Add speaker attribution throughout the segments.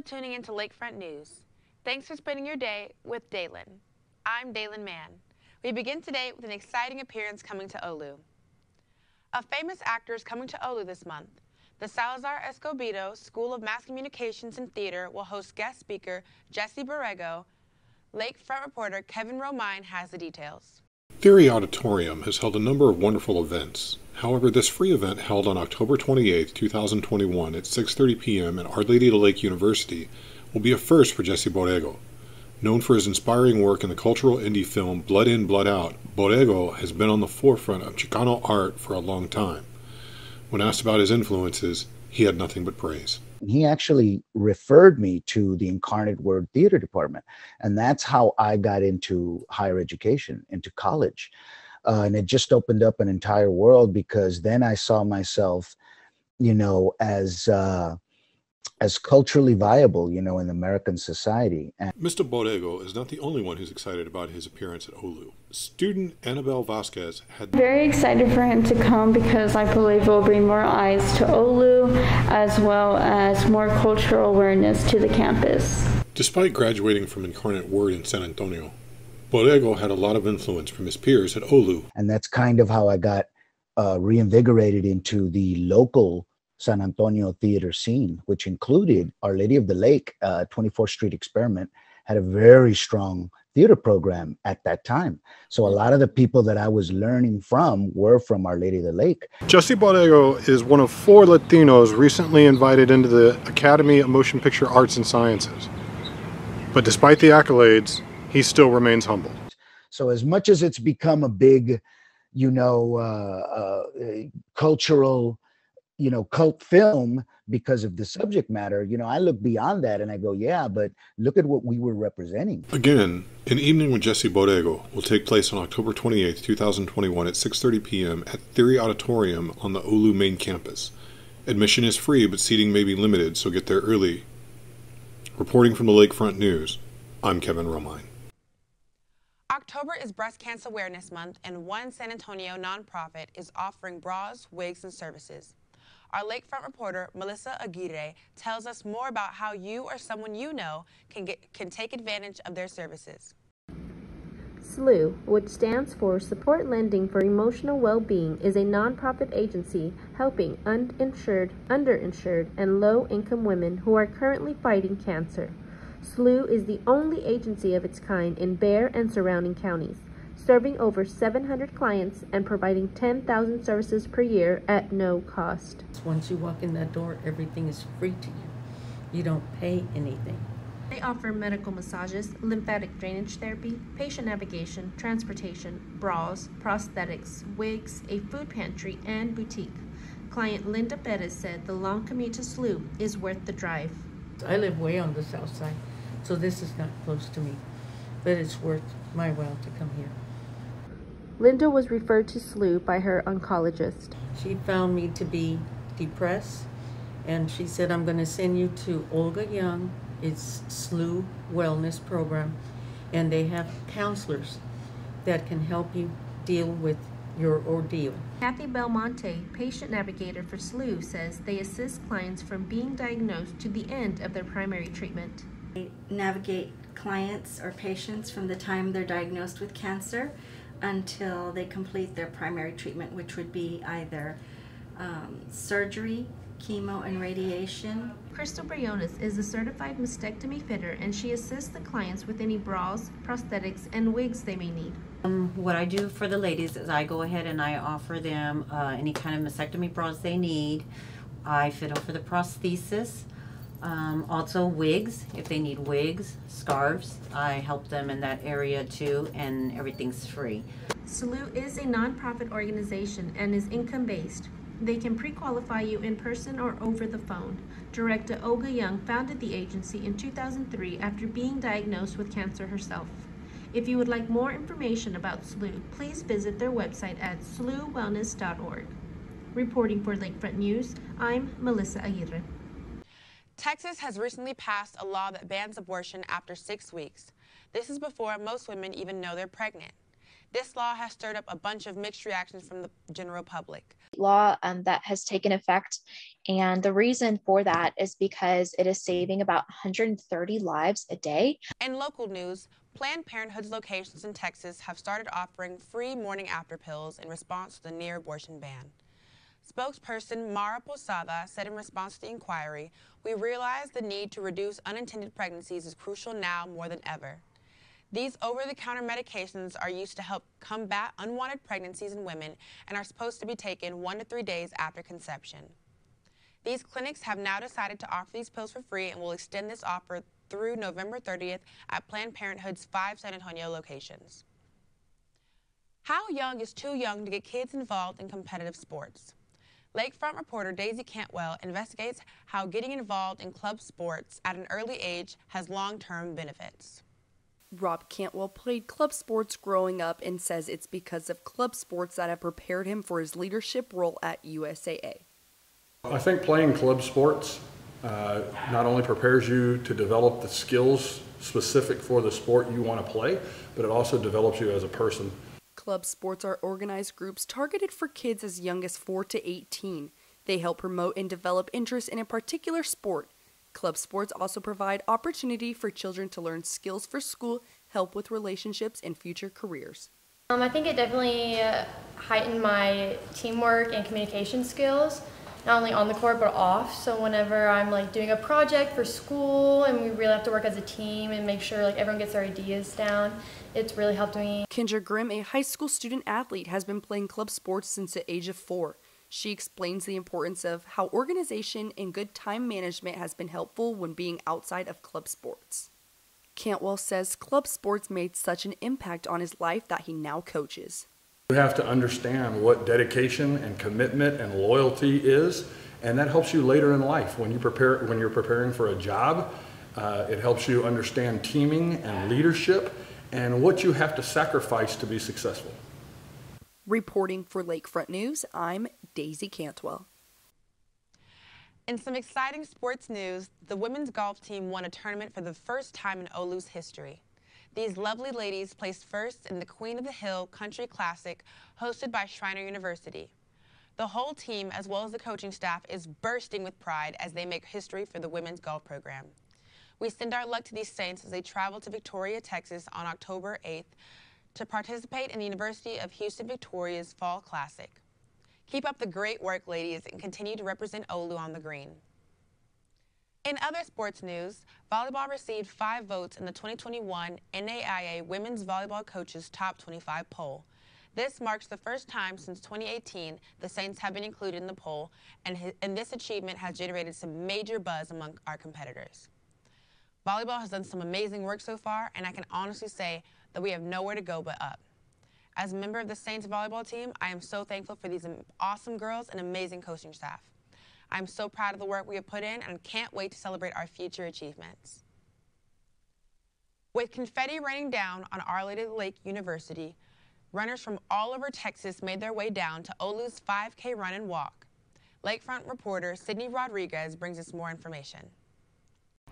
Speaker 1: For tuning in to Lakefront News. Thanks for spending your day with Dalen. I'm Dalen Mann. We begin today with an exciting appearance coming to Olu. A famous actor is coming to Olu this month. The Salazar Escobedo School of Mass Communications and Theater will host guest speaker Jesse Borrego. Lakefront reporter Kevin Romine has the details.
Speaker 2: Thiry Auditorium has held a number of wonderful events. However, this free event held on October 28, 2021 at 6:30 p.m. at Our Lady of the Lake University will be a first for Jesse Borrego. Known for his inspiring work in the cultural indie film Blood In, Blood Out, Borrego has been on the forefront of Chicano art for a long time. When asked about his influences, he had nothing but praise.
Speaker 3: He actually referred me to the Incarnate Word Theater Department. And that's how I got into higher education, into college. Uh, and it just opened up an entire world because then I saw myself, you know, as uh, as culturally viable, you know, in American society.
Speaker 2: And Mr. Borrego is not the only one who's excited about his appearance at OLU. Student Annabelle Vasquez had
Speaker 4: very excited for him to come because I believe it will bring more eyes to OLU as well as more cultural awareness to the campus.
Speaker 2: Despite graduating from Incarnate Word in San Antonio, Borrego had a lot of influence from his peers at OLU.
Speaker 3: And that's kind of how I got uh, reinvigorated into the local San Antonio theater scene, which included Our Lady of the Lake, uh, 24th Street Experiment, had a very strong theater program at that time. So a lot of the people that I was learning from were from Our Lady of the Lake.
Speaker 2: Jesse Borrego is one of four Latinos recently invited into the Academy of Motion Picture Arts and Sciences. But despite the accolades, he still remains humble.
Speaker 3: So as much as it's become a big, you know, uh, uh, cultural you know cult film because of the subject matter you know i look beyond that and i go yeah but look at what we were representing.
Speaker 2: Again an evening with jesse borrego will take place on october 28 2021 at 6.30 p.m at Thiry auditorium on the olu main campus. Admission is free but seating may be limited so get there early. Reporting from the lakefront news i'm kevin romine.
Speaker 1: October is Breast Cancer Awareness Month, and one San Antonio nonprofit is offering bras, wigs, and services. Our Lakefront reporter, Melissa Aguirre, tells us more about how you or someone you know can, get, can take advantage of their services.
Speaker 5: SLEW, which stands for Support Lending for Emotional Well-Being, is a nonprofit agency helping uninsured, underinsured, and low-income women who are currently fighting cancer. SLEW is the only agency of its kind in Bexar and surrounding counties serving over 700 clients and providing 10,000 services per year at no cost.
Speaker 6: Once you walk in that door, everything is free to you. You don't pay anything.
Speaker 5: They offer medical massages, lymphatic drainage therapy, patient navigation, transportation, bras, prosthetics, wigs, a food pantry, and boutique. Client Linda Perez said the long commute to SLEW is worth the drive.
Speaker 6: I live way on the south side, so this is not close to me, but it's worth my while to come here.
Speaker 5: Linda was referred to SLEW by her oncologist.
Speaker 6: She found me to be depressed and she said, I'm going to send you to Olga Young. It's SLEW Wellness Program and they have counselors that can help you deal with your ordeal.
Speaker 5: Kathy Belmonte, patient navigator for SLEW, says they assist clients from being diagnosed to the end of their primary treatment.
Speaker 7: They navigate clients or patients from the time they're diagnosed with cancer until they complete their primary treatment, which would be either um, surgery, chemo, and radiation.
Speaker 5: Crystal Briones is a certified mastectomy fitter and she assists the clients with any bras, prosthetics, and wigs they may need.
Speaker 8: Um, what I do for the ladies is I go ahead and I offer them uh, any kind of mastectomy bras they need. I fit them for the prosthesis. Um, also wigs, if they need wigs, scarves, I help them in that area too, and everything's free.
Speaker 5: SLEW is a nonprofit organization and is income-based. They can pre-qualify you in person or over the phone. Director Olga Young founded the agency in 2003 after being diagnosed with cancer herself. If you would like more information about SLEW, please visit their website at slewwellness.org. Reporting for Lakefront News, I'm Melissa Aguirre.
Speaker 1: Texas has recently passed a law that bans abortion after six weeks. This is before most women even know they're pregnant. This law has stirred up a bunch of mixed reactions from the general public.
Speaker 9: Law um, that has taken effect, and the reason for that is because it is saving about 130 lives a day.
Speaker 1: In local news, Planned Parenthood's locations in Texas have started offering free morning after pills in response to the near abortion ban. Spokesperson Mara Posada said in response to the inquiry, We realize the need to reduce unintended pregnancies is crucial now more than ever. These over the counter medications are used to help combat unwanted pregnancies in women and are supposed to be taken one to three days after conception. These clinics have now decided to offer these pills for free and will extend this offer through November 30th at Planned Parenthood's five San Antonio locations. How young is too young to get kids involved in competitive sports? Lakefront reporter Daisy Cantwell investigates how getting involved in club sports at an early age has long term benefits.
Speaker 10: Rob Cantwell played club sports growing up and says it's because of club sports that have prepared him for his leadership role at USAA.
Speaker 11: I think playing club sports uh, not only prepares you to develop the skills specific for the sport you want to play, but it also develops you as a person.
Speaker 10: Club sports are organized groups targeted for kids as young as 4 to 18. They help promote and develop interest in a particular sport Club sports also provide opportunity for children to learn skills for school, help with relationships, and future careers.
Speaker 12: Um, I think it definitely uh, heightened my teamwork and communication skills, not only on the court but off. So whenever I'm like doing a project for school and we really have to work as a team and make sure like everyone gets their ideas down, it's really helped me.
Speaker 10: Kendra Grimm, a high school student athlete, has been playing club sports since the age of four. She explains the importance of how organization and good time management has been helpful when being outside of club sports. Cantwell says club sports made such an impact on his life that he now coaches.
Speaker 11: You have to understand what dedication and commitment and loyalty is, and that helps you later in life when you prepare when you're preparing for a job. Uh, it helps you understand teaming and leadership and what you have to sacrifice to be successful.
Speaker 10: Reporting for Lakefront News, I'm Daisy Cantwell.
Speaker 1: In some exciting sports news, the women's golf team won a tournament for the first time in Olu's history. These lovely ladies placed first in the Queen of the Hill Country Classic hosted by Schreiner University. The whole team, as well as the coaching staff, is bursting with pride as they make history for the women's golf program. We send our luck to these Saints as they travel to Victoria, Texas on October 8th to participate in the University of Houston Victoria's Fall Classic. Keep up the great work, ladies, and continue to represent Olu on the green. In other sports news, volleyball received five votes in the 2021 NAIA Women's Volleyball Coaches Top 25 poll. This marks the first time since 2018 the Saints have been included in the poll, and, and this achievement has generated some major buzz among our competitors. Volleyball has done some amazing work so far, and I can honestly say that we have nowhere to go but up. As a member of the Saints volleyball team, I am so thankful for these awesome girls and amazing coaching staff. I'm so proud of the work we have put in and can't wait to celebrate our future achievements. With confetti raining down on Our Lady Lake University, runners from all over Texas made their way down to Olu's 5K run and walk. Lakefront reporter Sydney Rodriguez brings us more information.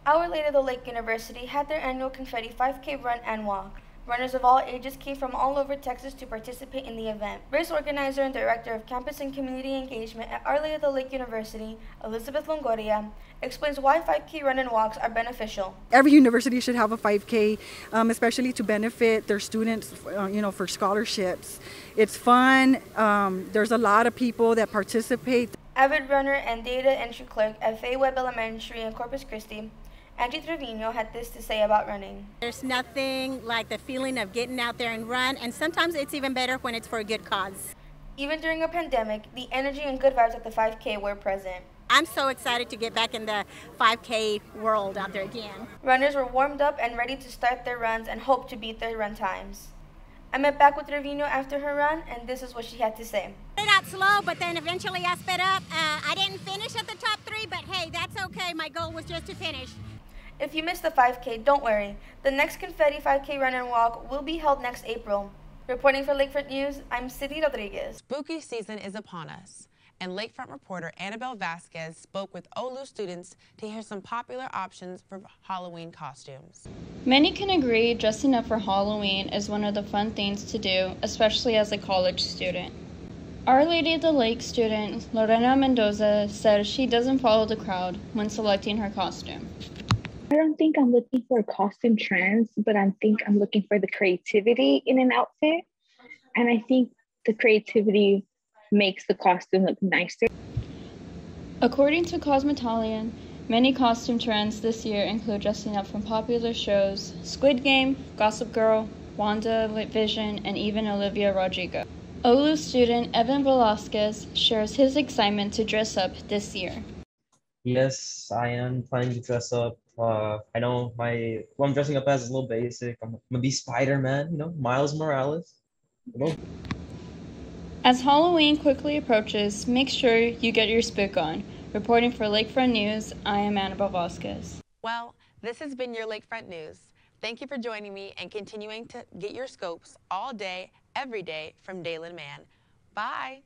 Speaker 13: Our Lady of the Lake University had their annual confetti 5K run and walk. Runners of all ages came from all over Texas to participate in the event. Race organizer and director of campus and community engagement at Our Lady of the Lake University, Elizabeth Longoria, explains why 5K run and walks are beneficial.
Speaker 14: Every university should have a 5K, um, especially to benefit their students, uh, you know, for scholarships. It's fun. Um, there's a lot of people that participate.
Speaker 13: Avid runner and data entry clerk at Fay Webb Elementary in Corpus Christi, Angie Trevino had this to say about running.
Speaker 15: There's nothing like the feeling of getting out there and run, and sometimes it's even better when it's for a good cause.
Speaker 13: Even during a pandemic, the energy and good vibes at the 5K were present.
Speaker 15: I'm so excited to get back in the 5K world out there again.
Speaker 13: Runners were warmed up and ready to start their runs and hope to beat their run times. I met back with Trevino after her run, and this is what she had to say.
Speaker 15: Started out slow, but then eventually I sped up. Uh, I didn't finish at the top three, but hey, that's okay. My goal was just to finish.
Speaker 13: If you missed the 5K, don't worry. The next Confetti 5K Run and Walk will be held next April. Reporting for Lakefront News, I'm Sydney Rodriguez.
Speaker 1: Spooky season is upon us. and Lakefront reporter Annabelle Vasquez spoke with Olu students to hear some popular options for Halloween costumes.
Speaker 16: Many can agree dressing up for Halloween is one of the fun things to do, especially as a college student. Our Lady of the Lake student Lorena Mendoza said she doesn't follow the crowd when selecting her costume.
Speaker 17: I don't think I'm looking for costume trends, but I think I'm looking for the creativity in an outfit. And I think the creativity makes the costume look nicer.
Speaker 16: According to Cosmopolitan, many costume trends this year include dressing up from popular shows Squid Game, Gossip Girl, Wanda Vision, and even Olivia Rodrigo. Olu student Evan Velasquez shares his excitement to dress up this year.
Speaker 18: Yes, I am planning to dress up. Uh, I know my what I'm dressing up as is a little basic. I'm, I'm gonna be Spider Man, you know, Miles Morales. You know.
Speaker 16: As Halloween quickly approaches, make sure you get your spook on. Reporting for Lakefront News, I am Annabelle Vasquez.
Speaker 1: Well, this has been your Lakefront News. Thank you for joining me and continuing to get your scopes all day, every day from Dalen Mann. Bye.